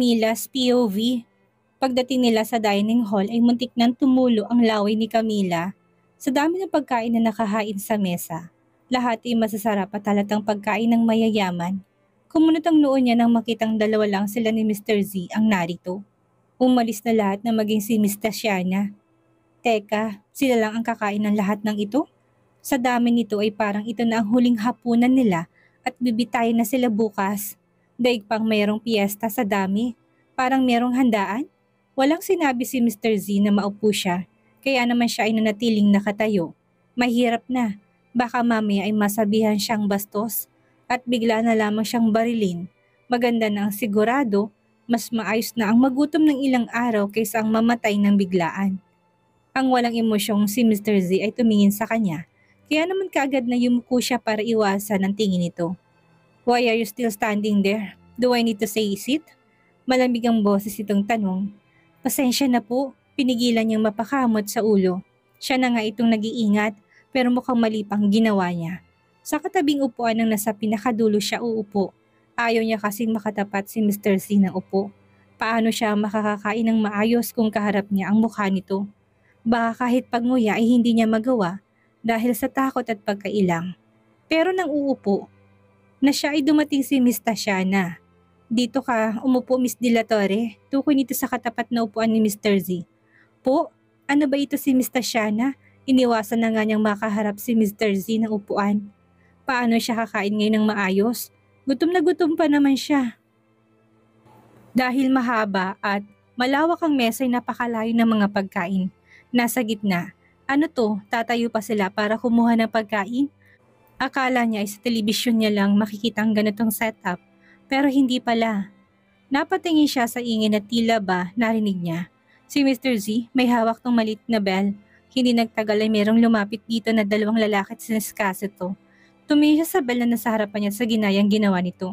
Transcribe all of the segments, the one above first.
Camila's POV. Pagdating nila sa dining hall ay muntik nang tumulo ang laway ni Camila. Sa dami ng pagkain na nakahain sa mesa, lahat ay masasarap at halatang pagkain ng mayayaman. Kumunot ang noon niya nang makitang dalawa lang sila ni Mr. Z ang narito. Umalis na lahat na maging si Miss Tatiana. Teka, sila lang ang kakain ng lahat ng ito? Sa dami nito ay parang ito na ang huling hapunan nila at bibitayin na sila bukas. Daig pang mayroong piyesta sa dami. Parang mayroong handaan. Walang sinabi si Mr. Z na maupo siya, kaya naman siya ay nanatiling nakatayo. Mahirap na, baka mamaya ay masabihan siyang bastos at bigla na lamang siyang barilin. Maganda na ang sigurado mas maayos na ang magutom ng ilang araw kaysa ang mamatay ng biglaan. Ang walang emosyong si Mr. Z ay tumingin sa kanya, kaya naman kaagad na yumuko siya para iwasan ang tingin nito. Why are you still standing there? Do I need to say sit? Malamig ang boses itong tanong. Pasensya na po, pinigilan niyang mapakamot sa ulo. Siya na nga itong nag-iingat, pero mukhang mali pang ginawa niya. Sa katabing upuan ng nasa pinakadulo siya uupo, Ayaw niya kasing makatapat si Mr. C na upo. Paano siya makakakain ng maayos kung kaharap niya ang mukha nito? Baka kahit pagnguya ay hindi niya magawa dahil sa takot at pagkailang. Pero nang uupo, na siya ay dumating si Miss Tashana. Dito ka, umupo Miss Dilatore. Tukoy nito sa katapat na upuan ni Mr. Z. Po, ano ba ito si Miss Tashana? Iniwasan na nga niyang makaharap si Mr. Z ng upuan. Paano siya kakain ngayon ng maayos? Gutom na gutom pa naman siya. Dahil mahaba at malawak ang mesa ay napakalayo ng mga pagkain. Nasa gitna. Ano to, tatayo pa sila para kumuha ng pagkain? Akala niya ay sa telebisyon niya lang makikita ang ganitong setup, pero hindi pala. Napatingin siya sa ingin at tila ba narinig niya. Si Mr. Z may hawak ng malit na bell. Hindi nagtagal ay merong lumapit dito na dalawang lalaki at sinaskaso to. Tumingin siya sa bell na nasa harapan niya sa ginayang ginawa nito.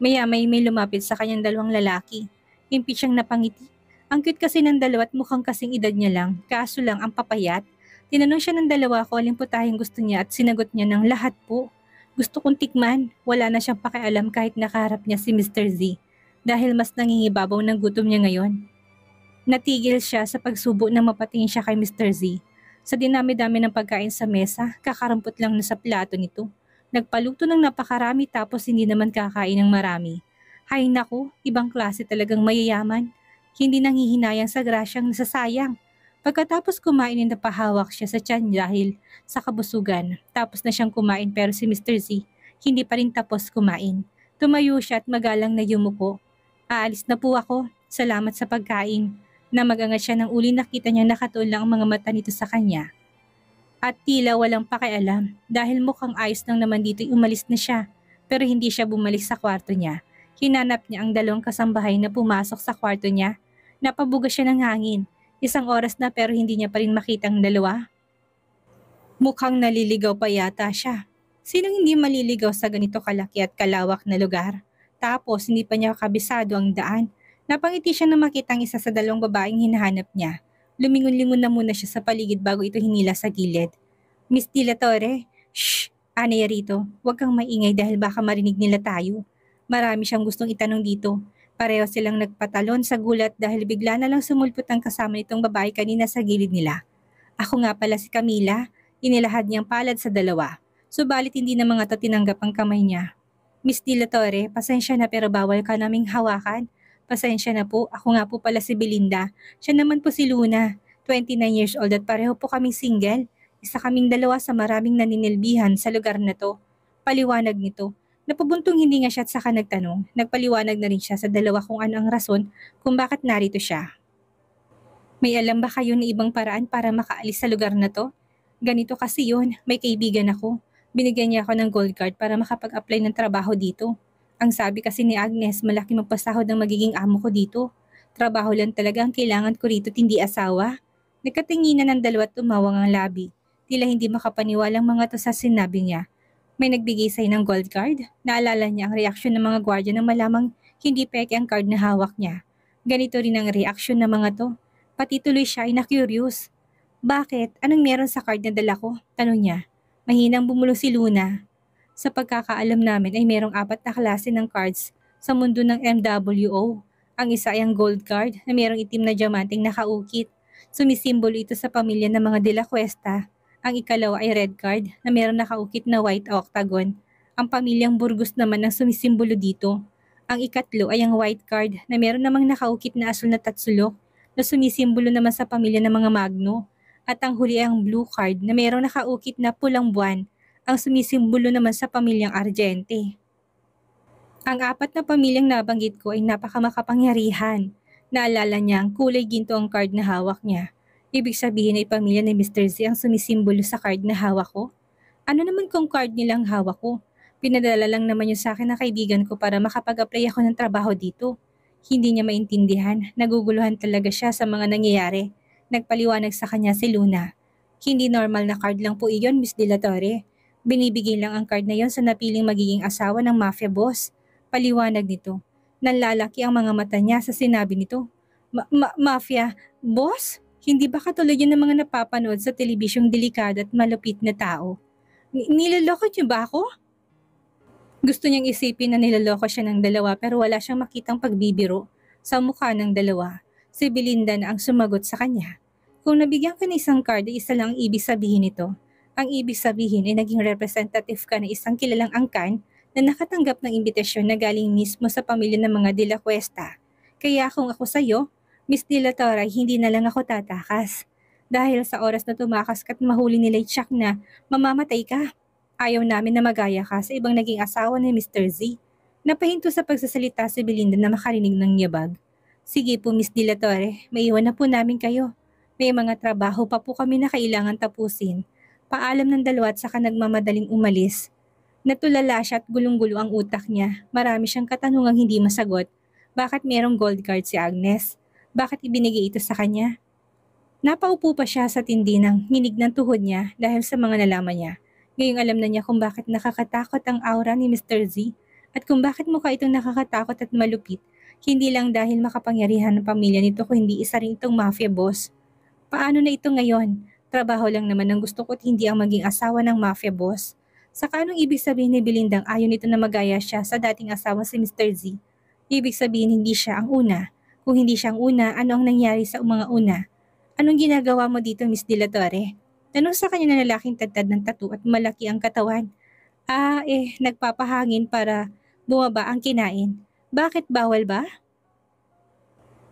Maya may may lumapit sa kanyang dalawang lalaki. Impit siyang napangiti. Ang cute kasi ng dalawa at mukhang kasing edad niya lang, kaso lang ang papayat. Tinanong siya ng dalawa kung alin po tayong gusto niya at sinagot niya ng lahat po. Gusto kong tikman, wala na siyang pakialam kahit nakaharap niya si Mr. Z dahil mas nangingibabaw ng gutom niya ngayon. Natigil siya sa pagsubo na mapatingin siya kay Mr. Z. Sa dinami-dami ng pagkain sa mesa, kakarampot lang na sa plato nito. Nagpaluto ng napakarami tapos hindi naman kakain ng marami. Hay naku, ibang klase talagang mayayaman. Hindi nanghihinayang sa grasyang nasasayang. Pagkatapos kumain ay napahawak siya sa tiyan dahil sa kabusugan. Tapos na siyang kumain pero si Mr. Z hindi pa rin tapos kumain. Tumayo siya at magalang na yumuko. Aalis na po ako. Salamat sa pagkain. Na magangat siya ng uli nakita niya nakatuon lang ang mga mata nito sa kanya at tila walang pakialam dahil mukhang ayos lang naman dito'y umalis na siya pero hindi siya bumalik sa kwarto niya. Hinanap niya ang dalawang kasambahay na pumasok sa kwarto niya. Napabuga siya ng hangin. Isang oras na pero hindi niya pa rin makita ang dalawa. Mukhang naliligaw pa yata siya. Sinong hindi maliligaw sa ganito kalaki at kalawak na lugar? Tapos hindi pa niya kabisado ang daan. Napangiti siya na makita ang isa sa dalawang babaeng hinahanap niya. Lumingon-lingon na muna siya sa paligid bago ito hinila sa gilid. Miss Dila Torre, shh, anay rito, huwag kang maingay dahil baka marinig nila tayo. Marami siyang gustong itanong dito. Pareho silang nagpatalon sa gulat dahil bigla na lang sumulpot ang kasama nitong babae kanina sa gilid nila. Ako nga pala si Camila, inilahad niyang palad sa dalawa. Subalit hindi na mga to tinanggap ang kamay niya. Miss Dila pasensya na pero bawal ka naming hawakan. Pasensya na po, ako nga po pala si Belinda. Siya naman po si Luna, 29 years old at pareho po kaming single. Isa kaming dalawa sa maraming naninilbihan sa lugar na to. Paliwanag nito. Napabuntong hindi nga siya at saka nagtanong. Nagpaliwanag na rin siya sa dalawa kung ano ang rason kung bakit narito siya. May alam ba kayo na ibang paraan para makaalis sa lugar na to? Ganito kasi yun, may kaibigan ako. Binigyan niya ako ng gold card para makapag-apply ng trabaho dito. Ang sabi kasi ni Agnes, malaki magpasahod ang magiging amo ko dito. Trabaho lang talaga ang kailangan ko rito, hindi asawa. Nagkatinginan ng dalawa at tumawang ang labi. Tila hindi makapaniwalang mga to sa sinabi niya. May nagbigay sa'yo ng gold card? Naalala niya ang reaksyon ng mga gwardya nang malamang hindi peke ang card na hawak niya. Ganito rin ang reaksyon ng mga to. Pati tuloy siya ay na-curious. Bakit? Anong meron sa card na dala ko? Tanong niya. Mahinang bumulong si Luna. Sa pagkakaalam namin ay merong apat na klase ng cards sa mundo ng MWO. Ang isa ay ang gold card na mayroong itim na diamanting nakaukit. Sumisimbolo ito sa pamilya ng mga De La Cuesta. Ang ikalawa ay red card na mayroong nakaukit na white octagon. Ang pamilyang Burgos naman ang sumisimbolo dito. Ang ikatlo ay ang white card na mayroon namang nakaukit na asul na tatsulok na sumisimbolo naman sa pamilya ng mga Magno. At ang huli ay ang blue card na mayroong nakaukit na pulang buwan ang sumisimbolo naman sa pamilyang Argente. Ang apat na pamilyang nabanggit ko ay napakamakapangyarihan. Naalala niya ang kulay ginto ang card na hawak niya. Ibig sabihin ay pamilya ni Mr. Z ang sumisimbolo sa card na hawak ko. Ano naman kung card nilang hawak ko? Pinadala lang naman yun sa akin ng kaibigan ko para makapag-apply ako ng trabaho dito. Hindi niya maintindihan, naguguluhan talaga siya sa mga nangyayari. Nagpaliwanag sa kanya si Luna. Hindi normal na card lang po iyon, Miss De La Torre. Binibigay lang ang card na yon sa napiling magiging asawa ng mafia boss. Paliwanag nito. Nanlalaki ang mga mata niya sa sinabi nito. Ma- ma- mafia? Boss? Hindi ba katulad yun ng mga napapanood sa telebisyong delikado at malupit na tao? N- niloloko niyo ba ako? Gusto niyang isipin na niloloko siya ng dalawa pero wala siyang makitang pagbibiro sa mukha ng dalawa. Si Belinda na ang sumagot sa kanya. Kung nabigyan ka ng isang card, isa lang ang ibig sabihin nito. Ang ibig sabihin ay naging representative ka ng isang kilalang angkan na nakatanggap ng imbitasyon na galing mismo sa pamilya ng mga De La Cuesta. Kaya kung ako sa'yo, Miss De La Torre, hindi na lang ako tatakas. Dahil sa oras na tumakas ka't mahuli ni Chuck na mamamatay ka. Ayaw namin na magaya ka sa ibang naging asawa ni Mr. Z. Napahinto sa pagsasalita si Belinda na makarinig ng niyabag. Sige po Miss De La Torre, maiwan na po namin kayo. May mga trabaho pa po kami na kailangan tapusin. Paalam ng dalawa at saka nagmamadaling umalis. Natulala siya at gulong-gulo ang utak niya. Marami siyang katanungang hindi masagot. Bakit merong gold card si Agnes? Bakit ibinigay ito sa kanya? Napaupo pa siya sa tindi ng hinig ng tuhod niya dahil sa mga nalaman niya. Ngayong alam na niya kung bakit nakakatakot ang aura ni Mr. Z at kung bakit mukha itong nakakatakot at malupit. Hindi lang dahil makapangyarihan ng pamilya nito kundi isa rin itong mafia boss. Paano na ito ngayon? Trabaho lang naman ang gusto ko at hindi ang maging asawa ng mafia boss. Saka anong ibig sabihin ni Belindang ayaw nito na magaya siya sa dating asawa si Mr. Z? Ibig sabihin hindi siya ang una. Kung hindi siya ang una, ano ang nangyari sa mga una? Anong ginagawa mo dito, Miss De La Torre? Tanong sa kanya na lalaking tadtad ng tattoo at malaki ang katawan. Ah, eh, nagpapahangin para bumaba ang kinain. Bakit bawal ba?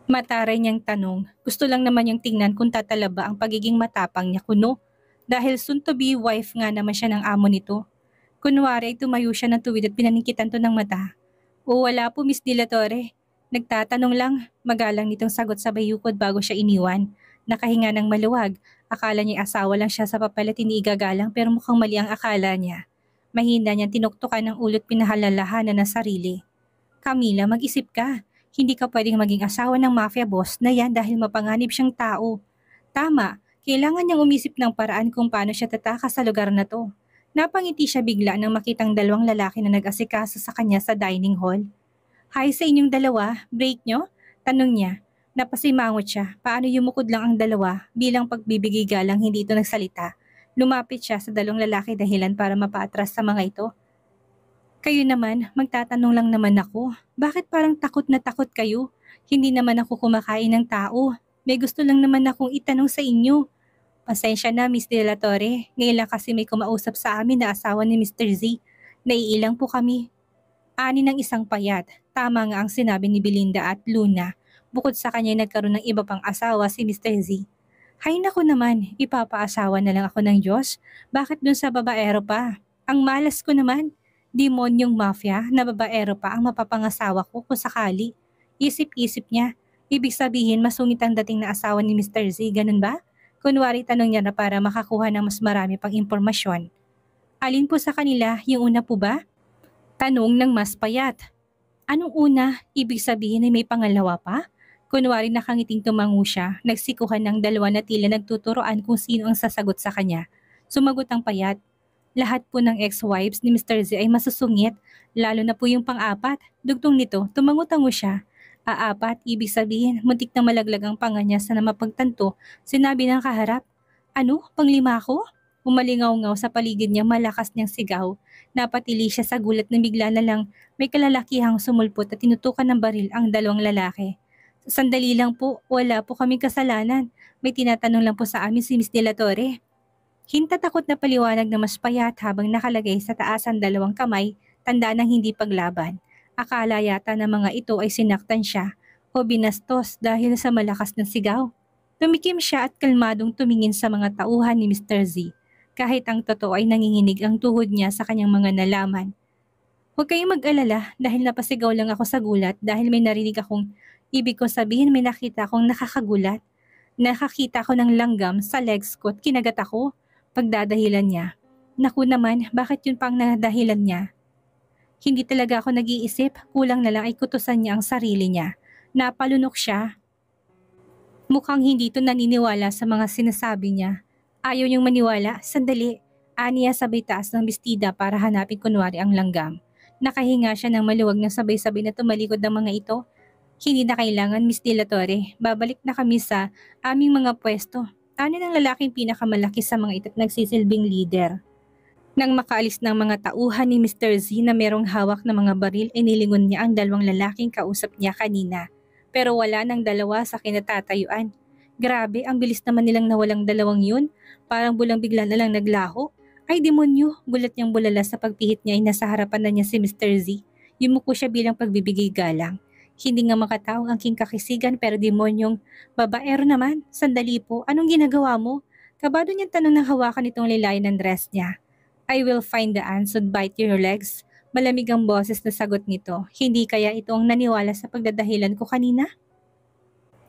Mataray niyang tanong. Gusto lang naman niyang tingnan kung tatalaba ang pagiging matapang niya kuno. Dahil soon to be wife nga naman siya ng amo nito. Kunwari ay tumayo siya ng tuwid at pinanikitan to ng mata. O wala po Miss De La Torre. Nagtatanong lang, magalang nitong sagot sa bayukod bago siya iniwan. Nakahinga ng maluwag. Akala niya asawa lang siya sa papalit iniigagalang pero mukhang mali ang akala niya. Mahina niyang tinuktukan ng ulot pinahalalahanan ng sarili. Camila, mag-isip ka. Hindi ka pwedeng maging asawa ng mafia boss na yan dahil mapanganib siyang tao. Tama, kailangan niyang umisip ng paraan kung paano siya tatakas sa lugar na to. Napangiti siya bigla nang makitang dalawang lalaki na nag-asikaso sa kanya sa dining hall. Hi sa inyong dalawa, break nyo? Tanong niya. Napasimangot siya, paano yumukod lang ang dalawa bilang pagbibigay galang hindi ito nagsalita. Lumapit siya sa dalawang lalaki dahilan para mapaatras sa mga ito. Kayo naman, magtatanong lang naman ako. Bakit parang takot na takot kayo? Hindi naman ako kumakain ng tao. May gusto lang naman akong itanong sa inyo. Pasensya na, Miss De La Torre. Ngayon lang kasi may kumausap sa amin na asawa ni Mr. Z. Naiilang po kami. Ani ng isang payat. Tama nga ang sinabi ni Belinda at Luna. Bukod sa kanya nagkaroon ng iba pang asawa si Mr. Z. Hay nako naman, ipapaasawa na lang ako ng Diyos. Bakit dun sa babaero pa? Ang malas ko naman. Demonyong mafia na babaero pa ang mapapangasawa ko kung sakali. Isip-isip niya. Ibig sabihin masungit ang dating na asawa ni Mr. Z, ganun ba? Kunwari tanong niya na para makakuha ng mas marami pang impormasyon. Alin po sa kanila, yung una po ba? Tanong ng mas payat. Anong una, ibig sabihin ay may pangalawa pa? Kunwari nakangiting tumango siya, nagsikuhan ng dalawa na tila nagtuturoan kung sino ang sasagot sa kanya. Sumagot ang payat. Lahat po ng ex-wives ni Mr. Z ay masusungit, lalo na po yung pang-apat. Dugtong nito, tumango-tango siya Aapat, ibig sabihin, muntik na malaglag ang panga niya sa na mapagtanto, sinabi ng kaharap, Ano, panglima ko? Umalingaw-ngaw sa paligid niya malakas niyang sigaw. Napatili siya sa gulat na bigla na lang may kalalakihang sumulpot at tinutukan ng baril ang dalawang lalaki. Sandali lang po, wala po kaming kasalanan. May tinatanong lang po sa amin si Miss De La Torre. Hintatakot na paliwanag na mas payat habang nakalagay sa taas ang dalawang kamay, tanda ng hindi paglaban. Akala yata na mga ito ay sinaktan siya o binastos dahil sa malakas na sigaw. Tumikim siya at kalmadong tumingin sa mga tauhan ni Mr. Z kahit ang totoo ay nanginginig ang tuhod niya sa kanyang mga nalaman. Huwag kayong mag-alala dahil napasigaw lang ako sa gulat dahil may narinig akong ibig ko sabihin may nakita akong nakakagulat. Nakakita ko ng langgam sa legs ko at kinagat ako pagdadahilan niya. Naku naman, bakit yun pang nadahilan niya? Hindi talaga ako nag-iisip, kulang na lang ay kutusan niya ang sarili niya. Napalunok siya. Mukhang hindi ito naniniwala sa mga sinasabi niya Ayaw niyong maniwala, sandali. Aniya sabay taas ng bestida para hanapin kunwari ang langgam. Nakahinga siya ng maluwag na sabay-sabay na tumalikod ng mga ito. Hindi na kailangan, Miss De La Torre. Babalik na kami sa aming mga pwesto. Ano ng lalaking pinakamalaki sa mga ito at nagsisilbing leader? Nang makaalis ng mga tauhan ni Mr. Z na merong hawak na mga baril, inilingon niya ang dalawang lalaking kausap niya kanina. Pero wala nang dalawa sa kinatatayuan. Grabe, ang bilis naman nilang nawalang dalawang yun. Parang bulang bigla na lang naglaho. Ay demonyo, gulat niyang bulala sa pagpihit niya ay nasa harapan na niya si Mr. Z. Yumuko siya bilang pagbibigay galang. Hindi nga makatao ang king kakisigan pero demonyong babaero naman. Sandali po, anong ginagawa mo? Kabado niyang tanong ng hawakan itong lilayan ng dress niya. I will find the and bite your legs. Malamig ang boses na sagot nito. Hindi kaya ito ang naniwala sa pagdadahilan ko kanina?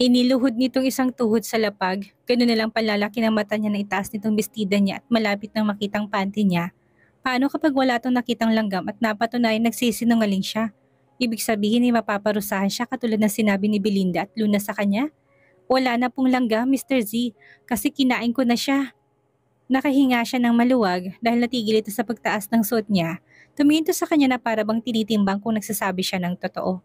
Iniluhod nitong isang tuhod sa lapag, ganoon na lang palalaki ng mata niya na itaas nitong bestida niya at malapit nang makitang panty niya. Paano kapag wala itong nakitang langgam at napatunayan nagsisinungaling siya? Ibig sabihin ay mapaparusahan siya katulad ng sinabi ni Belinda at Luna sa kanya? Wala na pong langgam, Mr. Z, kasi kinain ko na siya. Nakahinga siya ng maluwag dahil natigil ito sa pagtaas ng suot niya. Tumingin sa kanya na para bang tinitimbang kung nagsasabi siya ng totoo.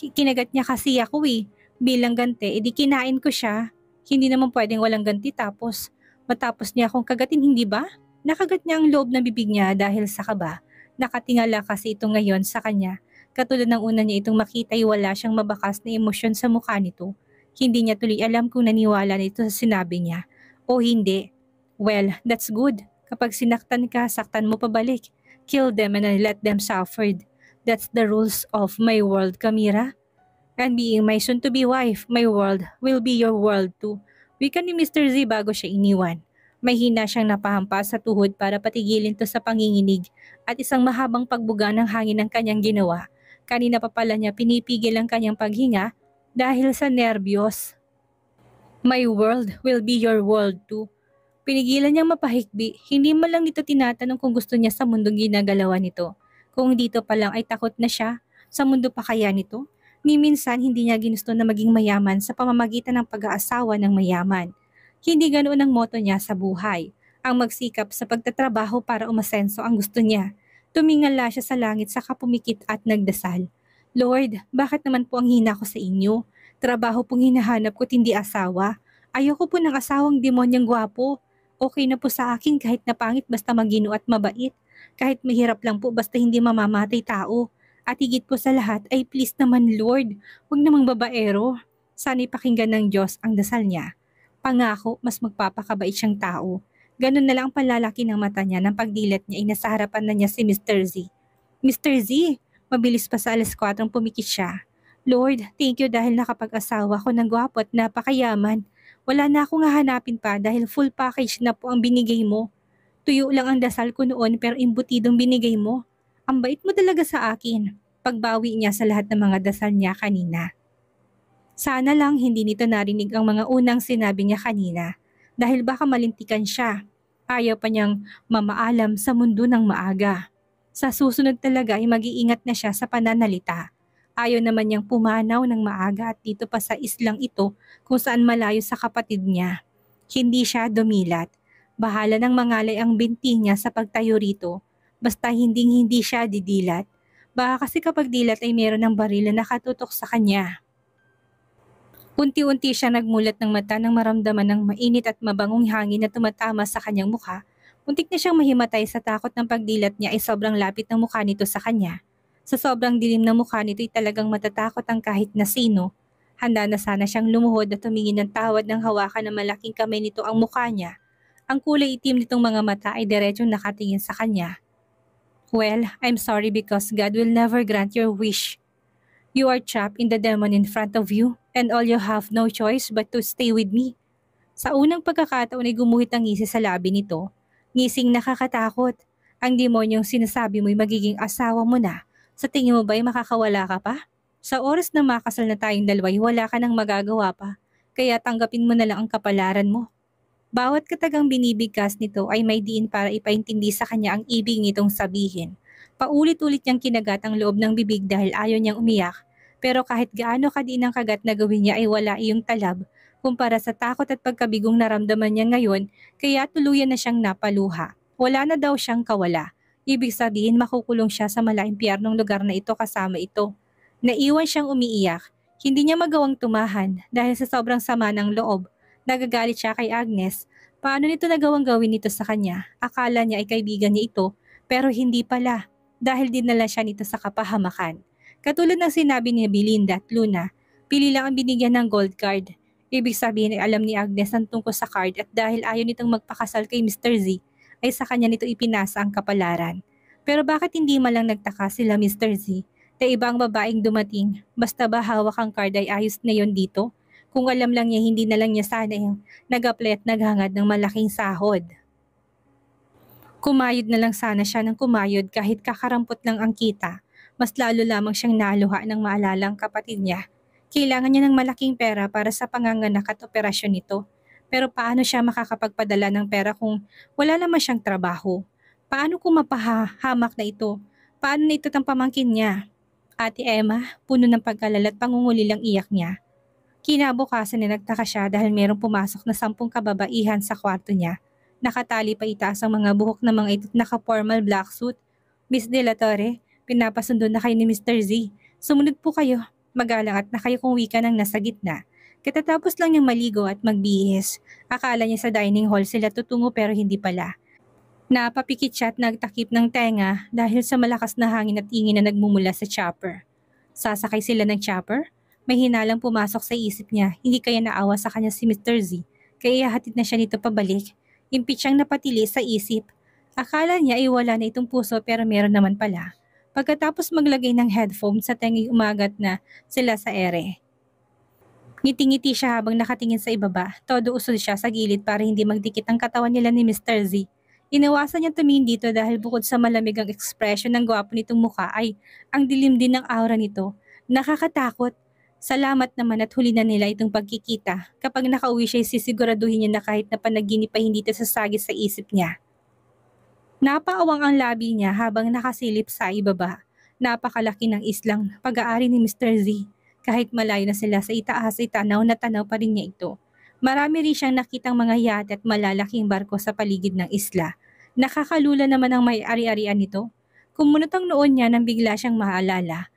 Kinagat niya kasi ako eh bilang ganti, edi kinain ko siya. Hindi naman pwedeng walang ganti tapos matapos niya akong kagatin, hindi ba? Nakagat niya ang loob ng bibig niya dahil sa kaba. Nakatingala kasi ito ngayon sa kanya. Katulad ng una niya itong makita ay wala siyang mabakas na emosyon sa mukha nito. Hindi niya tuloy alam kung naniwala nito sa sinabi niya. O hindi. Well, that's good. Kapag sinaktan ka, saktan mo pabalik. Kill them and let them suffer. That's the rules of my world, Kamira. And being my soon-to-be wife, my world will be your world too. Wika ni Mr. Z bago siya iniwan. May hina siyang napahampas sa tuhod para patigilin to sa panginginig at isang mahabang pagbuga ng hangin ng kanyang ginawa. Kanina pa pala niya pinipigil ang kanyang paghinga dahil sa nerbiyos. My world will be your world too. Pinigilan niyang mapahikbi, hindi man lang nito tinatanong kung gusto niya sa mundong ginagalawan nito. Kung dito pa lang ay takot na siya, sa mundo pa kaya nito? Ni minsan hindi niya ginusto na maging mayaman sa pamamagitan ng pag-aasawa ng mayaman. Hindi ganoon ang moto niya sa buhay. Ang magsikap sa pagtatrabaho para umasenso ang gusto niya. Tumingala siya sa langit sa kapumikit at nagdasal. Lord, bakit naman po ang hina ko sa inyo? Trabaho pong hinahanap ko hindi asawa. Ayoko po ng asawang demonyang gwapo. Okay na po sa akin kahit napangit basta magino at mabait. Kahit mahirap lang po basta hindi mamamatay tao. At higit po sa lahat ay please naman Lord, huwag namang babaero. Sana'y pakinggan ng Diyos ang dasal niya. Pangako, mas magpapakabait siyang tao. Ganun na lang ang palalaki ng mata niya nang pagdilat niya ay nasa harapan na niya si Mr. Z. Mr. Z, mabilis pa sa alas 4 pumikit siya. Lord, thank you dahil nakapag-asawa ko ng gwapo at napakayaman. Wala na akong hahanapin pa dahil full package na po ang binigay mo. Tuyo lang ang dasal ko noon pero imbutidong binigay mo. Ang bait mo talaga sa akin. Pagbawi niya sa lahat ng mga dasal niya kanina. Sana lang hindi nito narinig ang mga unang sinabi niya kanina dahil baka malintikan siya. Ayaw pa niyang mamaalam sa mundo ng maaga. Sa susunod talaga ay mag-iingat na siya sa pananalita. Ayaw naman niyang pumanaw ng maaga at dito pa sa islang ito kung saan malayo sa kapatid niya. Hindi siya dumilat. Bahala ng mangalay ang binti niya sa pagtayo rito basta hindi hindi siya didilat. Baka kasi kapag dilat ay meron ng baril na nakatutok sa kanya. Unti-unti siya nagmulat ng mata nang maramdaman ng mainit at mabangong hangin na tumatama sa kanyang mukha. Muntik na siyang mahimatay sa takot ng pagdilat niya ay sobrang lapit ng mukha nito sa kanya. Sa sobrang dilim ng mukha nito ay talagang matatakot ang kahit na sino. Handa na sana siyang lumuhod at tumingin ng tawad ng hawakan ng malaking kamay nito ang mukha niya. Ang kulay itim nitong mga mata ay diretsong nakatingin sa kanya. Well, I'm sorry because God will never grant your wish. You are trapped in the demon in front of you and all you have no choice but to stay with me. Sa unang pagkakataon ay gumuhit ang ngisi sa labi nito Ngising nakakatakot. Ang demonyong sinasabi mo'y magiging asawa mo na. Sa tingin mo ba'y makakawala ka pa? Sa oras na makasal na tayong dalaway, wala ka nang magagawa pa. Kaya tanggapin mo na lang ang kapalaran mo. Bawat katagang binibigkas nito ay may diin para ipaintindi sa kanya ang ibig nitong sabihin. Paulit-ulit niyang kinagat ang loob ng bibig dahil ayaw niyang umiyak. Pero kahit gaano kadiin ang kagat na gawin niya ay wala iyong talab kumpara sa takot at pagkabigong naramdaman niya ngayon kaya tuluyan na siyang napaluha. Wala na daw siyang kawala. Ibig sabihin makukulong siya sa malaimpyernong lugar na ito kasama ito. Naiwan siyang umiiyak. Hindi niya magawang tumahan dahil sa sobrang sama ng loob. Nagagalit siya kay Agnes. Paano nito nagawang gawin nito sa kanya? Akala niya ay kaibigan niya ito pero hindi pala dahil dinala siya nito sa kapahamakan. Katulad ng sinabi ni Belinda at Luna, pili lang ang binigyan ng gold card Ibig sabihin ay alam ni Agnes ang tungkol sa card at dahil ayaw nitong magpakasal kay Mr. Z, ay sa kanya nito ipinasa ang kapalaran. Pero bakit hindi malang nagtaka sila Mr. Z na ibang babaeng dumating, basta ba hawak ang card ay ayos na yon dito? Kung alam lang niya hindi na lang niya sana yung nag-apply at naghangad ng malaking sahod. Kumayod na lang sana siya ng kumayod kahit kakarampot lang ang kita. Mas lalo lamang siyang naluha ng maalalang kapatid niya kailangan niya ng malaking pera para sa panganganak at operasyon nito. Pero paano siya makakapagpadala ng pera kung wala naman siyang trabaho? Paano kung mapahamak na ito? Paano na ito pamangkin niya? Ate Emma, puno ng pagkalala at pangungulilang iyak niya. Kinabukasan na nagtaka siya dahil merong pumasok na sampung kababaihan sa kwarto niya. Nakatali pa itaas ang mga buhok ng mga ito't naka-formal black suit. Miss De La Torre, pinapasundo na kayo ni Mr. Z. Sumunod po kayo. Magalang at nakayo kung wika ng nasa gitna. Katatapos lang niyang maligo at magbihis. Akala niya sa dining hall sila tutungo pero hindi pala. Napapikit siya at nagtakip ng tenga dahil sa malakas na hangin at ingin na nagmumula sa chopper. Sasakay sila ng chopper? May hinalang pumasok sa isip niya, hindi kaya naawa sa kanya si Mr. Z, kaya hatid na siya nito pabalik. Impit siyang napatili sa isip. Akala niya ay wala na itong puso pero meron naman pala. Pagkatapos maglagay ng headphone sa tengi umagat na sila sa ere. Ngiti-ngiti siya habang nakatingin sa ibaba. Todo usol siya sa gilid para hindi magdikit ang katawan nila ni Mr. Z. Inawasan niya tumingin dito dahil bukod sa malamig ang ekspresyon ng gwapo nitong mukha ay ang dilim din ng aura nito. Nakakatakot. Salamat naman at huli na nila itong pagkikita. Kapag nakauwi siya, sisiguraduhin niya na kahit na panaginip pa hindi ito sasagi sa isip niya. Napaawang ang labi niya habang nakasilip sa ibaba. Napakalaki ng islang pag-aari ni Mr. Z. Kahit malayo na sila sa itaas ay tanaw na tanaw pa rin niya ito. Marami rin siyang nakitang mga yate at malalaking barko sa paligid ng isla. Nakakalula naman ang may ari-arian nito. Kumunot ang noon niya nang bigla siyang maalala.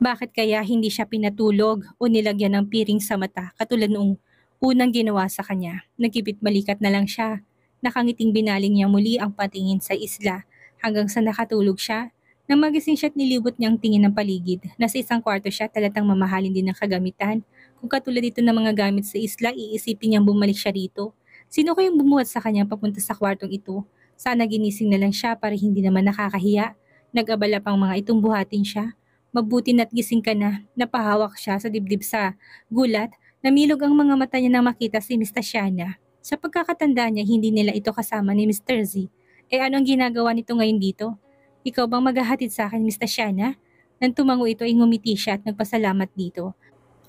Bakit kaya hindi siya pinatulog o nilagyan ng piring sa mata katulad noong unang ginawa sa kanya? Nagkipit balikat na lang siya Nakangiting binaling niya muli ang patingin sa isla hanggang sa nakatulog siya. Nang magising siya at nilibot niyang tingin ng paligid. Nasa isang kwarto siya talatang mamahalin din ng kagamitan. Kung katulad dito ng mga gamit sa isla, iisipin niyang bumalik siya rito. Sino kayong bumuhat sa kanya papunta sa kwartong ito? Sana ginising na lang siya para hindi naman nakakahiya. Nag-abala pang mga itong buhatin siya. Mabuti na't gising ka na. Napahawak siya sa dibdib sa gulat. Namilog ang mga mata niya na makita si Miss Tatiana. Sa pagkakatanda niya, hindi nila ito kasama ni Mr. Z. Eh anong ginagawa nito ngayon dito? Ikaw bang maghahatid sa akin, Miss Tatiana? Nang tumango ito ay ngumiti siya at nagpasalamat dito.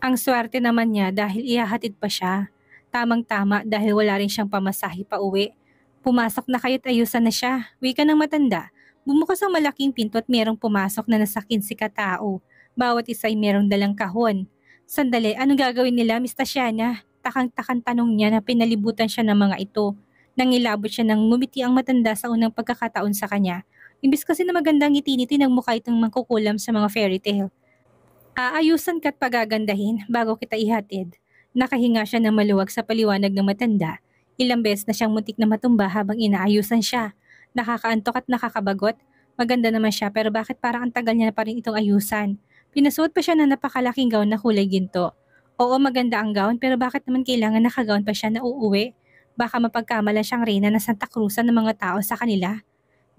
Ang swerte naman niya dahil ihahatid pa siya. Tamang-tama dahil wala rin siyang pamasahe pa uwi. Pumasok na kayo't ayusan na siya. Wika ng matanda. Bumukas ang malaking pinto at merong pumasok na nasakin si katao. Bawat isa ay merong dalang kahon. Sandali, anong gagawin nila, Miss Tatiana? takang-takang tanong niya na pinalibutan siya ng mga ito. Nangilabot siya nang ngumiti ang matanda sa unang pagkakataon sa kanya. Imbis kasi na magandang ngiti nito ng mukha itong mangkukulam sa mga fairy tale. Aayusan ka't pagagandahin bago kita ihatid. Nakahinga siya ng maluwag sa paliwanag ng matanda. Ilang beses na siyang muntik na matumba habang inaayusan siya. Nakakaantok at nakakabagot. Maganda naman siya pero bakit parang ang tagal niya pa rin itong ayusan? Pinasuot pa siya ng napakalaking gown na kulay ginto. Oo, maganda ang gown pero bakit naman kailangan nakagown pa siya na uuwi? Baka mapagkamalan siyang reyna na Santa Cruzan ng mga tao sa kanila.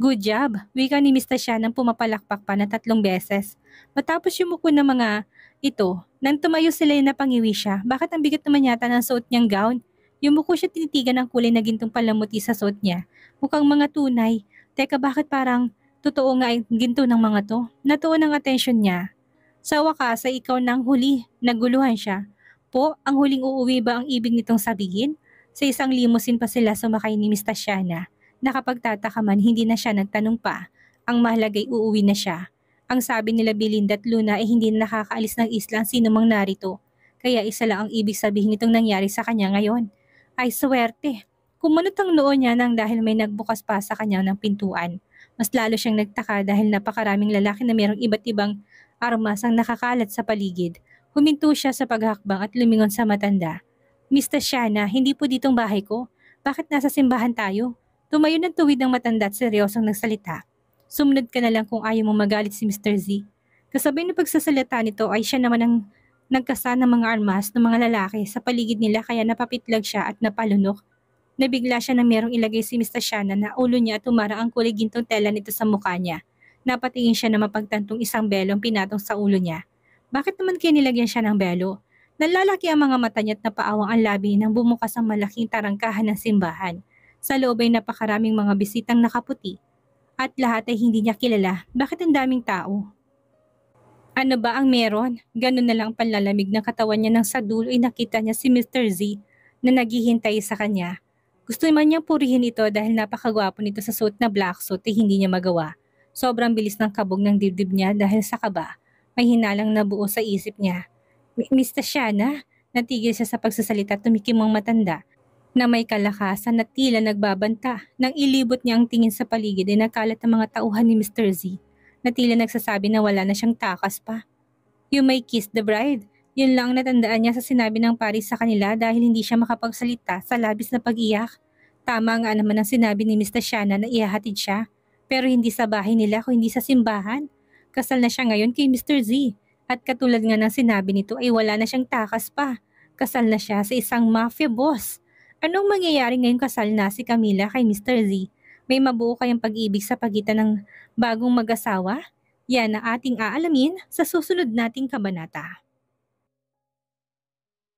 Good job! Wika ni Mr. siya nang pumapalakpak pa na tatlong beses. Matapos yumuko ng mga ito, nang tumayo sila na pangiwi siya, bakit ang bigat naman yata ng suot niyang gown? Yumuko siya tinitigan ng kulay na gintong palamuti sa suot niya. Mukhang mga tunay. Teka, bakit parang totoo nga ang ginto ng mga to? Natuon ang atensyon niya. Sa wakas ay ikaw nang huli. Naguluhan siya. Po, ang huling uuwi ba ang ibig nitong sabihin? Sa isang limousine pa sila sumakay ni Miss Tatiana. Nakapagtataka man hindi na siya nagtanong pa. Ang mahalagay uuwi na siya. Ang sabi nila Belinda at Luna ay hindi na nakakaalis ng isla ang sino mang narito. Kaya isa lang ang ibig sabihin nitong nangyari sa kanya ngayon. Ay swerte. Kumunot ang noo niya nang dahil may nagbukas pa sa kanya ng pintuan. Mas lalo siyang nagtaka dahil napakaraming lalaki na mayroong iba't ibang armas ang nakakalat sa paligid. Huminto siya sa paghakbang at lumingon sa matanda. Mr. Shana, hindi po ditong bahay ko. Bakit nasa simbahan tayo? Tumayo ng tuwid ng matanda at seryosong nagsalita. Sumunod ka na lang kung ayaw mo magalit si Mr. Z. Kasabay ng pagsasalita nito ay siya naman ang nagkasa ng mga armas ng mga lalaki sa paligid nila kaya napapitlag siya at napalunok. Nabigla siya na merong ilagay si Mr. Shana na ulo niya at umara ang kulay gintong tela nito sa mukha niya. Napatingin siya na mapagtantong isang belong pinatong sa ulo niya. Bakit naman kaya nilagyan siya ng belo? Nalalaki ang mga mata niya at napaawang ang labi nang bumukas ang malaking tarangkahan ng simbahan. Sa loob ay napakaraming mga bisitang nakaputi. At lahat ay hindi niya kilala. Bakit ang daming tao? Ano ba ang meron? Ganun na lang panlalamig ng katawan niya nang sa dulo ay nakita niya si Mr. Z na naghihintay sa kanya. Gusto man niyang purihin ito dahil napakagwapo nito sa suit na black suit ay hindi niya magawa. Sobrang bilis ng kabog ng dibdib niya dahil sa kaba. May hinalang nabuo sa isip niya. Mr. Shana, natigil siya sa pagsasalita tumikim ang matanda na may kalakasan na tila nagbabanta. Nang ilibot niya ang tingin sa paligid ay nakalat ang mga tauhan ni Mr. Z na tila nagsasabi na wala na siyang takas pa. You may kiss the bride. Yun lang ang natandaan niya sa sinabi ng pari sa kanila dahil hindi siya makapagsalita sa labis na pag-iyak. Tama nga naman ang sinabi ni Mr. Shana na ihahatid siya. Pero hindi sa bahay nila kundi sa simbahan. Kasal na siya ngayon kay Mr. Z. At katulad nga ng sinabi nito ay wala na siyang takas pa. Kasal na siya sa isang mafia boss. Anong mangyayari ngayong kasal na si Camila kay Mr. Z? May mabuo kayang pag-ibig sa pagitan ng bagong mag-asawa? Yan ang ating aalamin sa susunod nating kabanata.